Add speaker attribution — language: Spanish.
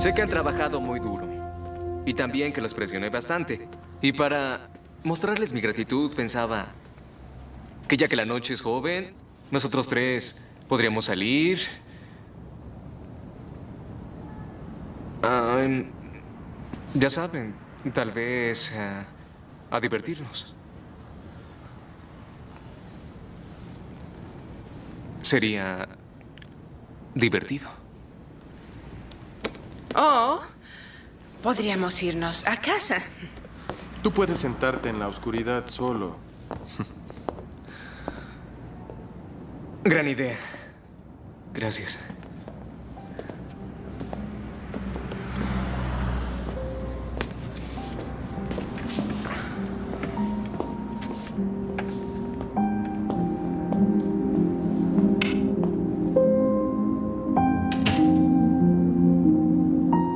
Speaker 1: Sé que han trabajado muy duro. Y también que los presioné bastante. Y para mostrarles mi gratitud, pensaba que ya que la noche es joven, nosotros tres podríamos salir. Ya saben, tal vez eh, a divertirnos. Sería divertido.
Speaker 2: O podríamos irnos a casa.
Speaker 3: Tú puedes sentarte en la oscuridad solo.
Speaker 1: Gran idea. Gracias.